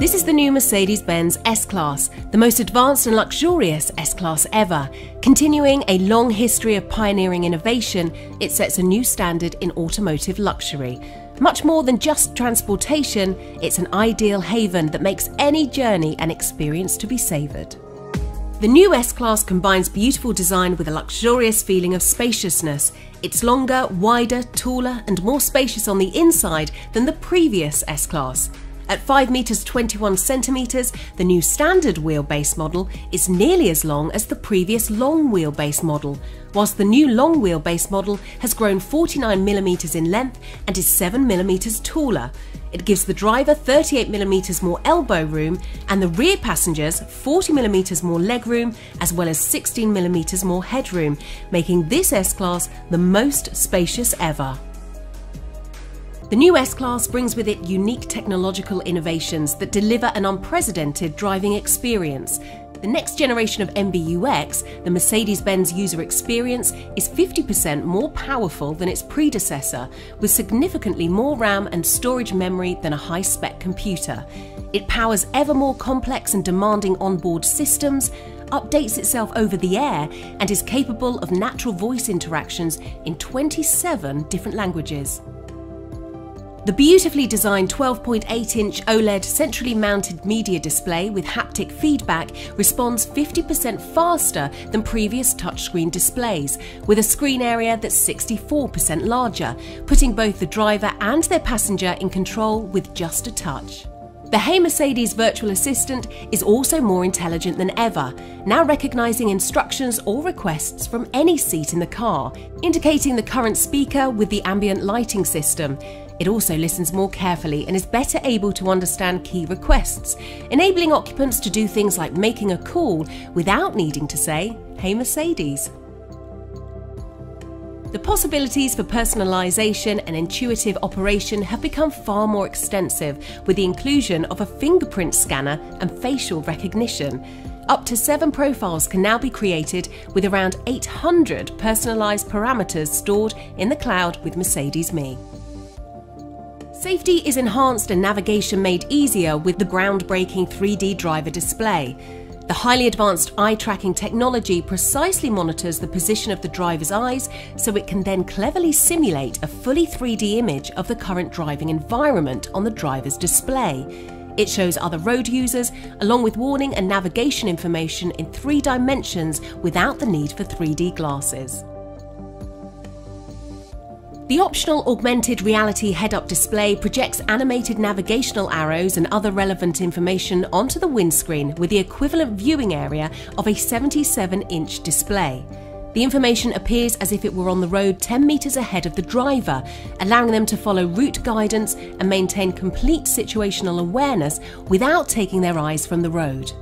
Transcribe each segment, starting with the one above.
This is the new Mercedes Benz S Class, the most advanced and luxurious S Class ever. Continuing a long history of pioneering innovation, it sets a new standard in automotive luxury. Much more than just transportation, it's an ideal haven that makes any journey an experience to be savoured. The new S Class combines beautiful design with a luxurious feeling of spaciousness. It's longer, wider, taller, and more spacious on the inside than the previous S Class. At 5 metres 21 centimetres, the new standard wheelbase model is nearly as long as the previous long wheelbase model, whilst the new long wheelbase model has grown 49mm in length and is 7mm taller. It gives the driver 38mm more elbow room and the rear passengers 40mm more legroom as well as 16mm more headroom, making this S-Class the most spacious ever. The new S-Class brings with it unique technological innovations that deliver an unprecedented driving experience. The next generation of MBUX, the Mercedes-Benz user experience, is 50% more powerful than its predecessor, with significantly more RAM and storage memory than a high-spec computer. It powers ever more complex and demanding onboard systems, updates itself over the air, and is capable of natural voice interactions in 27 different languages. The beautifully designed 12.8 inch OLED centrally mounted media display with haptic feedback responds 50% faster than previous touchscreen displays, with a screen area that's 64% larger, putting both the driver and their passenger in control with just a touch. The Hey Mercedes virtual assistant is also more intelligent than ever, now recognising instructions or requests from any seat in the car, indicating the current speaker with the ambient lighting system, it also listens more carefully and is better able to understand key requests, enabling occupants to do things like making a call without needing to say, Hey Mercedes. The possibilities for personalisation and intuitive operation have become far more extensive with the inclusion of a fingerprint scanner and facial recognition. Up to seven profiles can now be created with around 800 personalised parameters stored in the cloud with Mercedes Me. Safety is enhanced and navigation made easier with the groundbreaking 3D driver display. The highly advanced eye tracking technology precisely monitors the position of the driver's eyes so it can then cleverly simulate a fully 3D image of the current driving environment on the driver's display. It shows other road users, along with warning and navigation information in three dimensions without the need for 3D glasses. The optional augmented reality head-up display projects animated navigational arrows and other relevant information onto the windscreen with the equivalent viewing area of a 77-inch display. The information appears as if it were on the road 10 metres ahead of the driver, allowing them to follow route guidance and maintain complete situational awareness without taking their eyes from the road.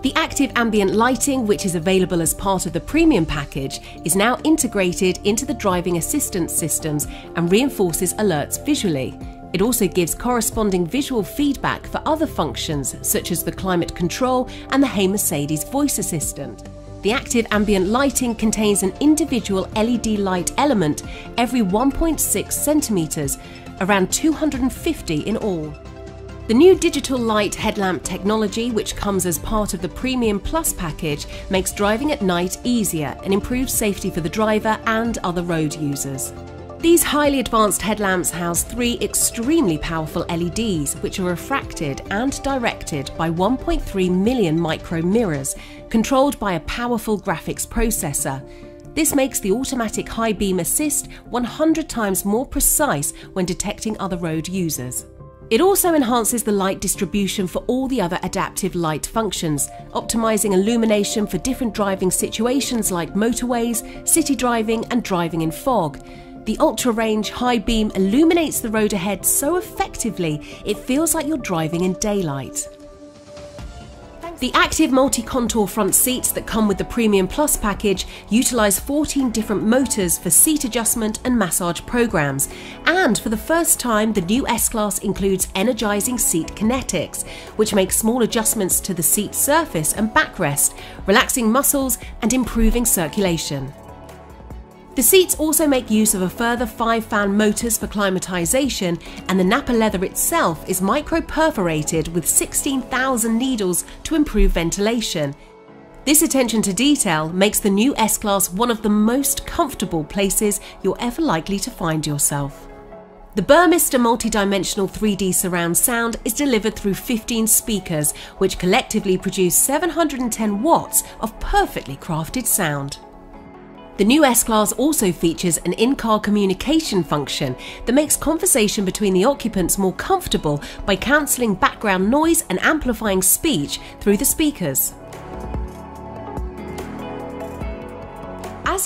The active ambient lighting, which is available as part of the premium package, is now integrated into the driving assistance systems and reinforces alerts visually. It also gives corresponding visual feedback for other functions, such as the climate control and the Hey Mercedes voice assistant. The active ambient lighting contains an individual LED light element every 1.6 centimetres, around 250 in all. The new digital light headlamp technology, which comes as part of the Premium Plus package, makes driving at night easier and improves safety for the driver and other road users. These highly advanced headlamps house three extremely powerful LEDs, which are refracted and directed by 1.3 million micro mirrors, controlled by a powerful graphics processor. This makes the automatic high beam assist 100 times more precise when detecting other road users. It also enhances the light distribution for all the other adaptive light functions, optimizing illumination for different driving situations like motorways, city driving and driving in fog. The ultra range high beam illuminates the road ahead so effectively it feels like you're driving in daylight. The active multi-contour front seats that come with the Premium Plus package utilise 14 different motors for seat adjustment and massage programs. And for the first time, the new S-Class includes energising seat kinetics, which makes small adjustments to the seat surface and backrest, relaxing muscles and improving circulation. The seats also make use of a further five fan motors for climatisation, and the Nappa leather itself is micro perforated with 16,000 needles to improve ventilation. This attention to detail makes the new S Class one of the most comfortable places you're ever likely to find yourself. The Burmester multi-dimensional 3D surround sound is delivered through 15 speakers, which collectively produce 710 watts of perfectly crafted sound. The new S-Class also features an in-car communication function that makes conversation between the occupants more comfortable by cancelling background noise and amplifying speech through the speakers.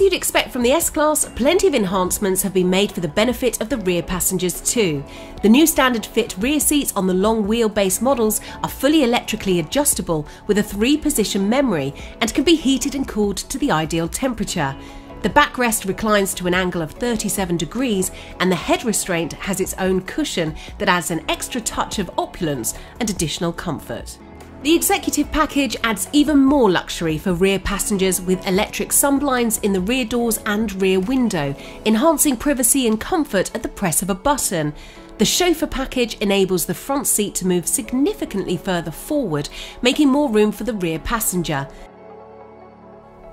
You'd expect from the S-Class, plenty of enhancements have been made for the benefit of the rear passengers too. The new standard fit rear seats on the long wheelbase models are fully electrically adjustable with a three position memory and can be heated and cooled to the ideal temperature. The backrest reclines to an angle of 37 degrees and the head restraint has its own cushion that adds an extra touch of opulence and additional comfort. The executive package adds even more luxury for rear passengers with electric sunblinds in the rear doors and rear window, enhancing privacy and comfort at the press of a button. The chauffeur package enables the front seat to move significantly further forward, making more room for the rear passenger.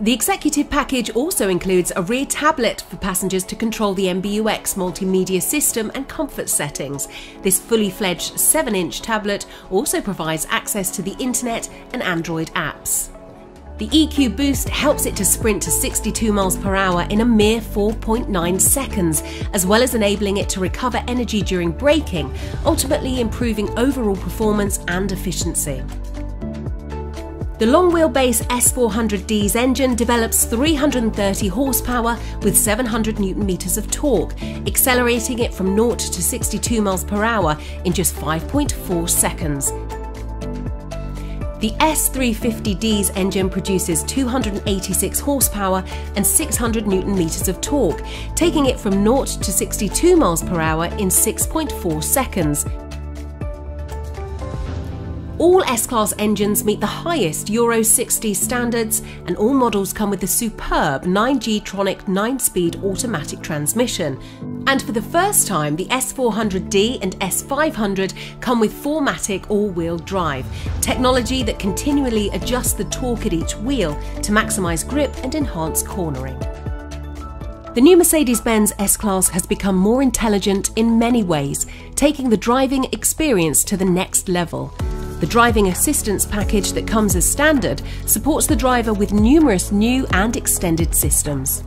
The executive package also includes a rear tablet for passengers to control the MBUX multimedia system and comfort settings. This fully fledged 7 inch tablet also provides access to the internet and Android apps. The EQ Boost helps it to sprint to 62 miles per hour in a mere 4.9 seconds, as well as enabling it to recover energy during braking, ultimately improving overall performance and efficiency. The long wheelbase S400D's engine develops 330 horsepower with 700 newton meters of torque, accelerating it from 0 to 62 miles per hour in just 5.4 seconds. The S350D's engine produces 286 horsepower and 600 newton meters of torque, taking it from 0 to 62 miles per hour in 6.4 seconds, all S-Class engines meet the highest Euro 6d standards and all models come with the superb 9G-tronic 9-speed automatic transmission. And for the first time, the S400D and S500 come with 4MATIC all-wheel drive, technology that continually adjusts the torque at each wheel to maximise grip and enhance cornering. The new Mercedes-Benz S-Class has become more intelligent in many ways, taking the driving experience to the next level. The driving assistance package that comes as standard supports the driver with numerous new and extended systems.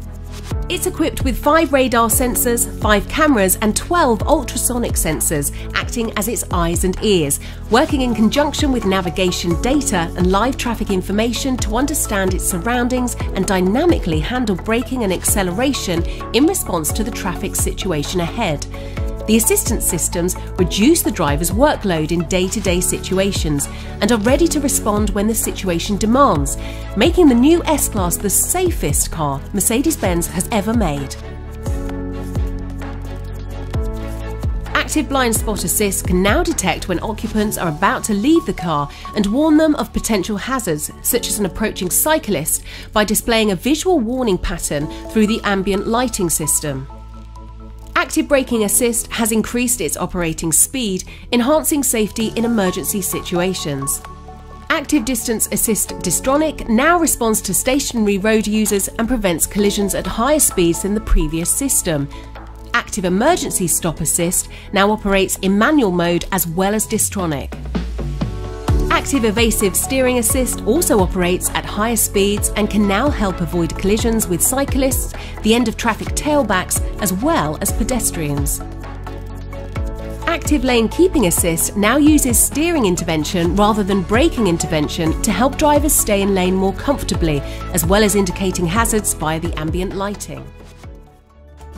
It's equipped with 5 radar sensors, 5 cameras and 12 ultrasonic sensors acting as its eyes and ears, working in conjunction with navigation data and live traffic information to understand its surroundings and dynamically handle braking and acceleration in response to the traffic situation ahead. The assistance systems reduce the driver's workload in day to day situations and are ready to respond when the situation demands, making the new S Class the safest car Mercedes Benz has ever made. Active Blind Spot Assist can now detect when occupants are about to leave the car and warn them of potential hazards, such as an approaching cyclist, by displaying a visual warning pattern through the ambient lighting system. Active Braking Assist has increased its operating speed, enhancing safety in emergency situations. Active Distance Assist Distronic now responds to stationary road users and prevents collisions at higher speeds than the previous system. Active Emergency Stop Assist now operates in manual mode as well as Distronic. Active Evasive Steering Assist also operates at higher speeds and can now help avoid collisions with cyclists, the end of traffic tailbacks, as well as pedestrians. Active Lane Keeping Assist now uses steering intervention rather than braking intervention to help drivers stay in lane more comfortably, as well as indicating hazards via the ambient lighting.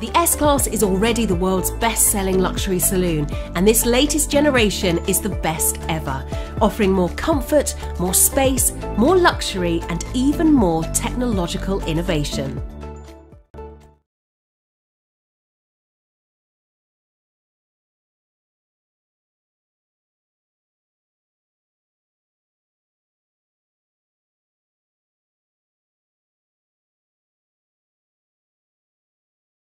The S-Class is already the world's best-selling luxury saloon, and this latest generation is the best ever, offering more comfort, more space, more luxury, and even more technological innovation.